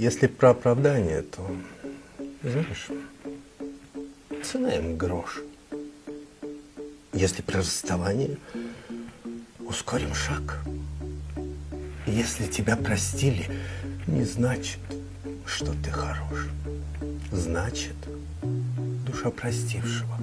Если про оправдание, то, знаешь, цена им грош. Если про расставание, ускорим шаг. Если тебя простили, не значит, что ты хорош. Значит, душа простившего